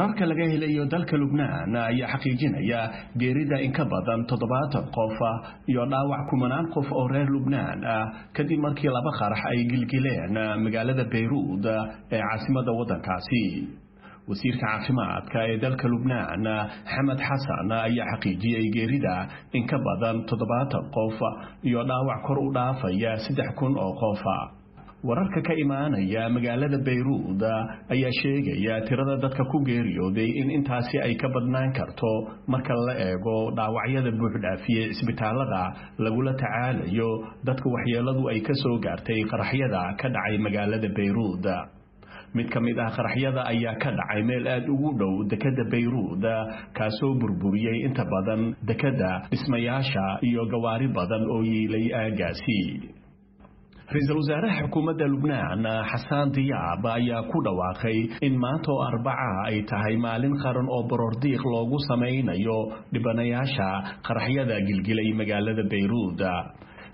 wararka laga helayo dalka lubnaan ayaa xaqiijinaya geerida in ka badan toddobaatan qof iyo dhaawac kumanaan qof oo reer lubnaan ah kadib markii laba qarax ay gilgileen magaalada bayruud ee caasimada waddankaasi wasiirka caafimaadka ee dalka lubnaan xamed xasan ayaa xaqiijiyey geerida in ka badan toddobaatan qof iyo dhaawac kor u dhaafaya saddex kun oo qof wararka ka imaanaya magaalada bayruud ayaa sheegaya tirada dadka ku geeriyooday in intaasi ay ka badnaan karto marka la eego dhaawacyada buuxdhaafiye isbitaalada lagula tacaalayo dadka waxyeeladu ay ka soo gaartay qaraxyada ka dhacay magaalada bayruud mid ka mid ah qaraxyada ayaa ka dhacay meel aad ugu dhow dekadda bayruud kaasoo burburiyey inta badan dekadda dhismayaasha iyo gawaari badan oo yiilay aagaasi ra-iisul wasaaraha xukuumadda lubnaan xasaan diyaab ayaa ku dhawaaqay in maanta oo arbaca ay tahay maalin qaran oo borordiiq loogu samaynayo dhibanayaasha qaraxyada gilgilay magaalada bayruud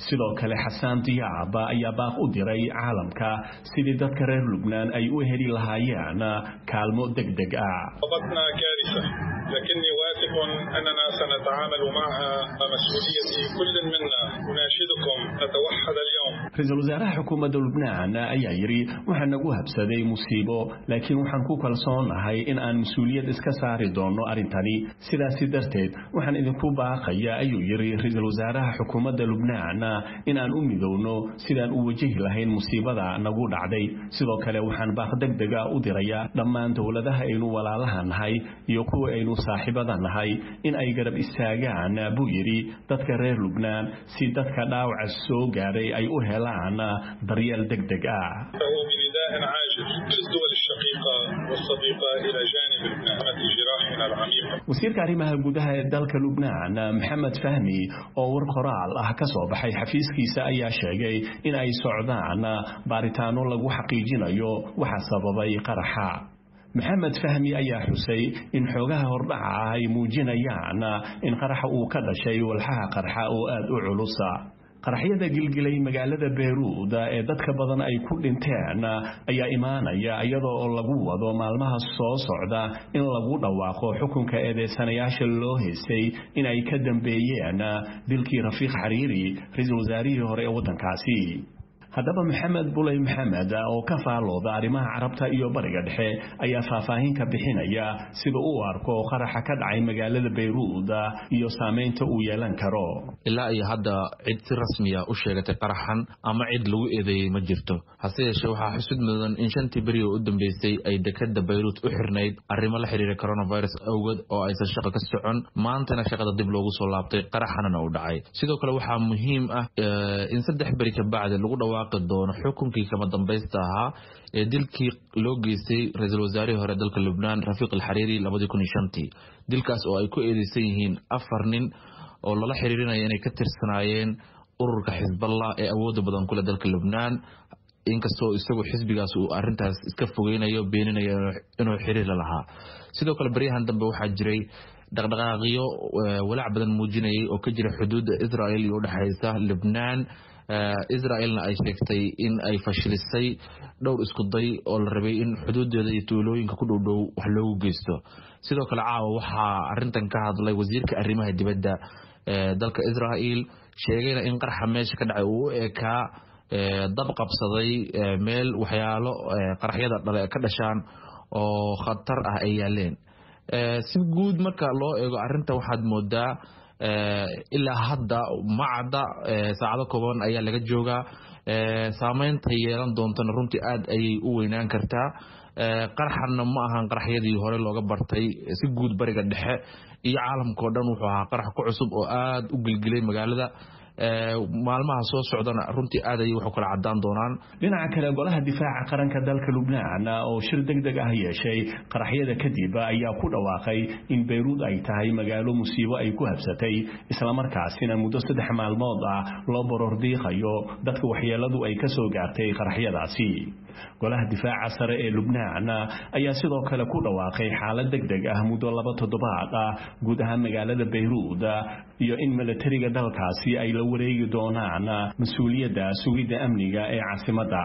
sidoo kale xasaan diyaab ayaa baaq u diray caalamka sidii dadka reer lubnaan ay u heli lahaayeen kaalmo deg deg ah لكني واثق أننا سنتعامل معها مسؤولية كل منا أناشدكم نتوحد اليوم ra'iisul wasaaraha xukuumadda lubnaan ayaa yidhi waxaa nagu habsaday musiibo laakiin waxaan ku kalsoonahay in aan mas'uuliyad iska saari doonno arrintani sidaasi darteed waxaan idinku baaqaya ayuu yidhi ra'iisul wasaaraha xukuumadda lubnaan in aan u midowno sidaan u wajahi lahayn musiibada nagu dhacday. Sidoo kale waxaan baaq deg dega u dirayaa dhammaan dowladaha aynu walaalaha nahay iyo kuwa aynu saaxiibada nahay in ay garab istaagaan buu yidhi dadka reer lubnaan si dadka dhaawaca soo gaaray ay u helaan helaan daryeel degdeg ah wasiirka arrimaha gudaha ee dalka lubnaan maxamed fahmi oo war qoraal ah ka soo baxay xafiiskiisa ayaa sheegay in ay socdaan baaritaano lagu xaqiijinayo waxa sababay qaraxa maxamed fahmi ayaa xusay in xoogaha hordhaca ah ay muujinayaan in qaraxa uu ka dhashay walxaha qarxa oo aad u culusa qaraxyada gilgilay magaalada bayruud ee dadka badan ay ku dhinteen ayaa imaanaya iyadoo oo lagu wado maalmaha soo socda in lagu dhawaaqo xukunka eedeysanayaasha loo haystay in ay ka dambeeyeen dilkii rafiiq xariiri ra'iisul wasaarihii hore ee waddankaasi haddaba maxamed buley maxamed oo ka faalooda arrimaha carabta iyo bariga dhexe ayaa faahfaahin ka bixinaya sida uu arko qaraxa ka dhacay magaalada bayruud iyo saamaynta uu yeelan karo. Ilaa iyo hadda cid si rasmiya u sheegatay qaraxan ama cid lagu eedeeyey ma jirto. Hase yeeshee waxaa xusud mudan in shantii beri oo u dambeysay ay dekada bayruud u xirnayd arrimo la xiriira coronavirus awgeed oo aysan shaqa ka socon. Maantana shaqada dib loogu soo laabtay qaraxanana uu dhacay. Sidoo kale waxaa muhiim ah in saddex beri kabacdi lagu dhawaaq doono xukunkii kama dambaysta ahaa ee dilkii loo geystay ra'iisul wasaarihii hore dalka lubnaan rafiiq alxariiri labadii kun iyo shantii dilkaas oo ay ku eedeysan yihiin afar nin oo lala xiriirinaya inay ka tirsanaayeen ururka xisballah ee awooda badan kule dalka lubnaan inkastoo isagu xisbigaas uu arintaas iska fogeynayo beeninayo inuu xiriir la lahaa sidoo kale baryahan dambe waxaa jiray dhaqdhaqaaqyo walaac badan muujinayay oo ka jira xuduudda israel iyo udhexaysa lubnaan israelna ay sheegtay in ay fashilisay dhowr isku day oo la rabay in xuduudeeda iyo tuulooyinka ku dhowdhow wax loogu geysto. Sidoo kale caawa waxaa arintan ka hadlay wasiirka arrimaha dibadda dalka israel sheegayna in qarxa meesha ka dhacay uu u ekaa dab qabsaday meel waxyaalo qaraxyada dhale ka dhashaan oo khatar ah ay yaaleen. Si guud marka loo eego arinta waxaad moodaa ilaa hadda macadda saacado kooban ayaa laga joogaa saameynta yeelan doontana runtii aad ayay u weynaan kartaa. Qaraxanna ma ahan qaraxyadii hore looga bartay si guud bariga dhexe. Iyo caalamkao dhan wuxuu ahaa qarax ku cusub oo aad u gilgilay magaalada maalmaha soo socdana runtii aad ayay waxu kala cadaan doonaan. Dhinaca kale golaha difaaca qaranka dalka lubnaan oo shir deg deg ah yeeshay qaraxyada kadib ayaa ku dhawaaqay in bayruud ay tahay magaalo musiibo ay ku habsatay. Islamarkaasina muddo saddex maalmood ah loo borordiiqayo dadka waxyeeladu ay ka soo gaartay qaraxyadaasi golaha difaaca sare ee lubnaan ayaa sidoo kale ku dhawaaqay xaalad deg deg ah muddo laba toddobaad ah guud ahaan magaalada bayruud iyo in milatariga dalkaasi ay la wareegi doonaan mas'uuliyadda sugidda amniga ee caasimadda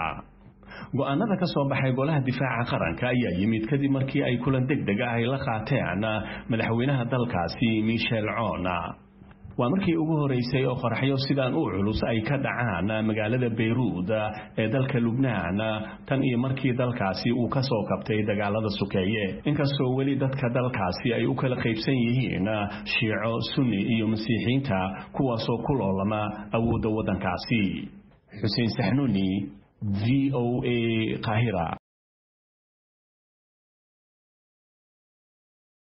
go'aanada ka soo baxay golaha difaaca qaranka ayaa yimid kadib markii ay kulan deg deg ah ay la qaateen madaxweynaha dalkaasi michel cona waa markii ugu horeysay oo qoraxyo sidaan u culus ay ka dhacaan magaalada bayruud ee dalka lubnaan tan iyo markii dalkaasi uu ka soo kabtay dagaalada sukeeye. Inkastoo weli dadka dalkaasi ay u kala qaybsan yihiin shiico sunni iyo masiixiyiinta kuwaasoo ku loolama awoodda waddankaasi. Xuseen saxnuuni v o a qaahira